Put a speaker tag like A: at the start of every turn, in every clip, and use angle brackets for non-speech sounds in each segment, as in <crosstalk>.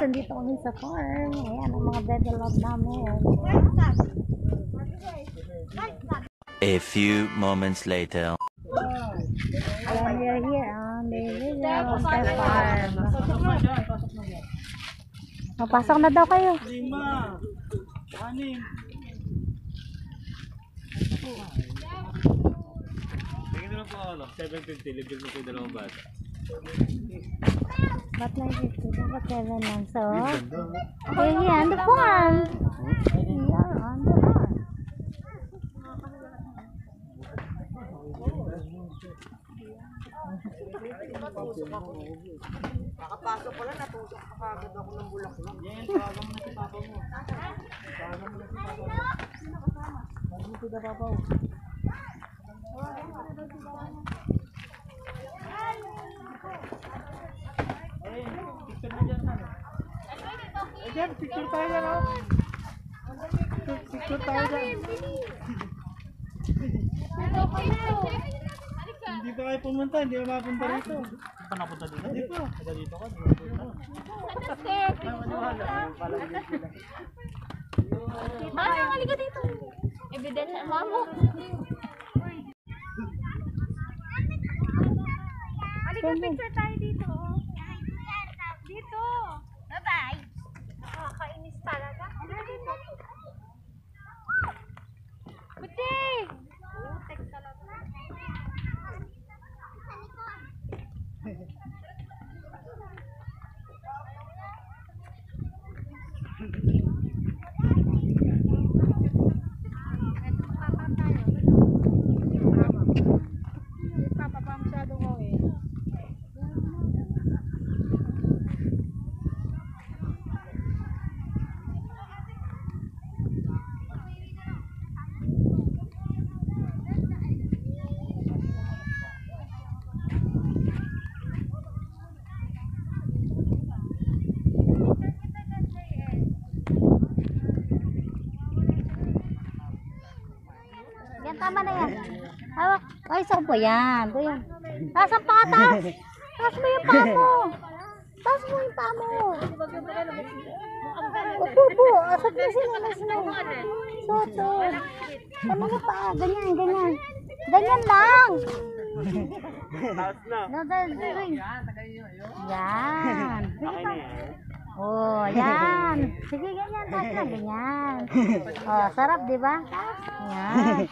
A: andito kami sa farm. Ayan, ang mga develop namin.
B: A few moments later.
A: Ayan, here on the develop farm. Papasok na daw kayo.
C: Lima. Anim. Tingin na po ako, 750, libre mo po yung dalawang bata.
A: Ba't na 50? Dapat 7 lang. So, we're here on the farm. We are on the farm.
D: Kakapasok ko lang, natusok pa kagad ako ng bulaklak.
C: Yan, tawagan mo na si papa mo. Tawagan mo na si papa mo. Tawagan mo si papa mo. Ay, picture na dyan, ano? Ay, dyan, picture tayo dyan, oh. Picture- tayo dyan. Hindi pa kayo pumunta, hindi pa mapunta rito. Hindi pa napunta dito? Hindi pa. Taga dito ka, hindi pa yun sila.
A: Mami, halika dito. Ebidensya, mamo.
E: Halika, picture tayo dito. oh. Talaga. Dito. Buti! Putek talaga.
A: Yan, tama na yan. Hawak. Ay, saan po yan? Ito yan. Taas ang paa, taas. Taas mo yung paa mo. Taas mo yung paa mo. Upo po. Asap na sila. Alas na. Soto. Tama na paa. Ganyan, ganyan. Ganyan lang.
C: Taas na.
A: Yan. Oh, yan. Sige, ganyan. Taas na, ganyan. Oh, sarap, di ba? Yan.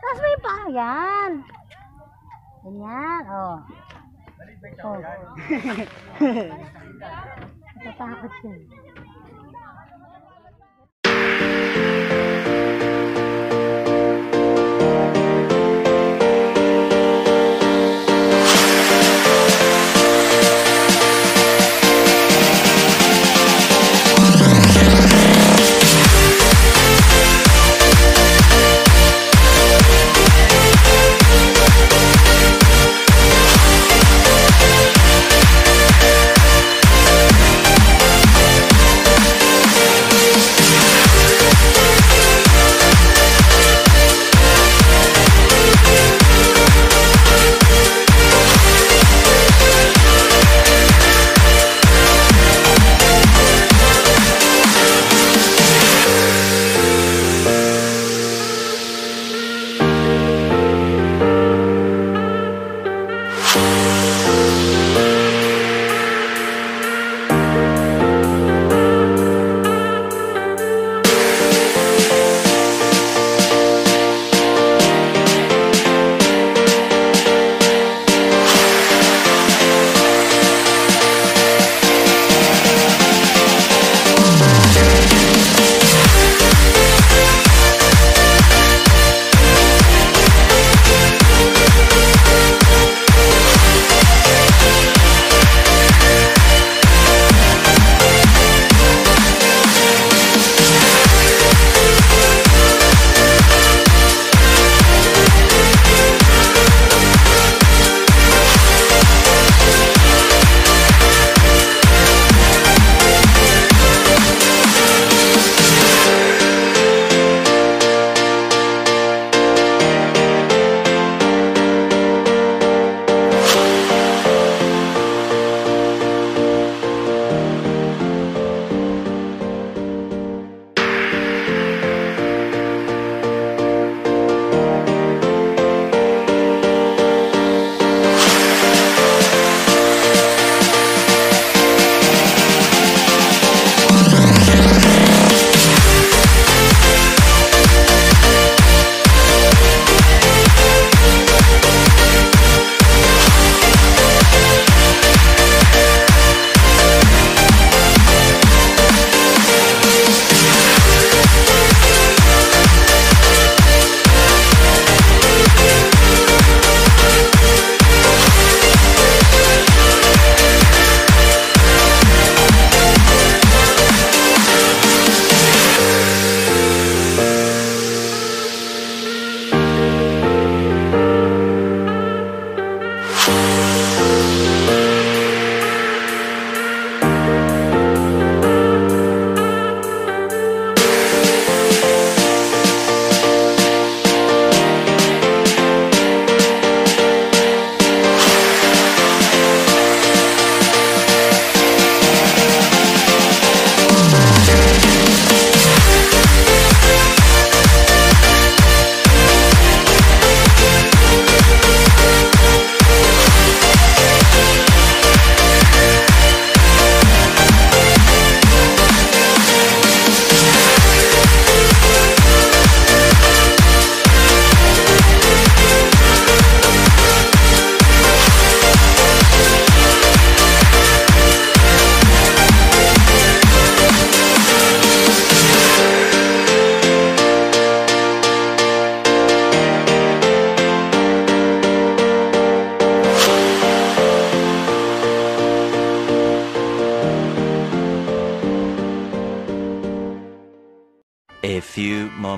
A: Mo yung paa. Yan. Ganyan. Oh. Oh. <laughs> Natatakot siya.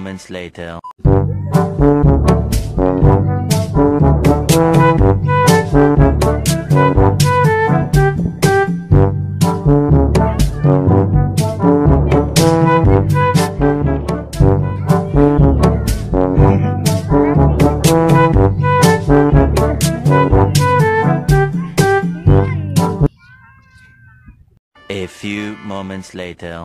B: Moments later. A few moments later.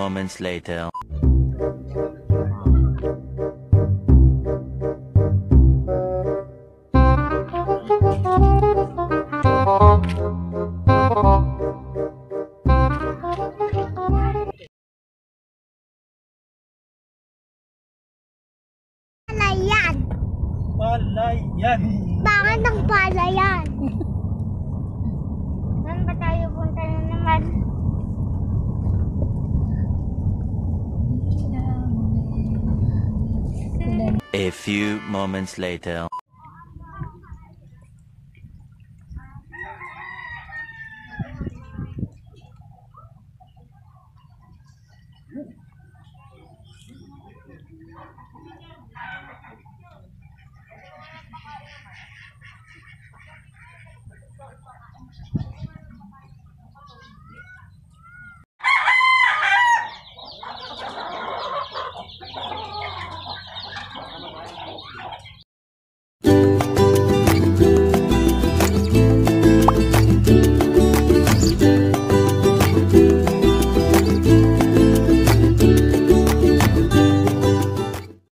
B: Moments later.
F: Palayan.
C: Palayan.
F: Bakit ang palayan? Saan ba tayo punta na naman?
B: A few moments later.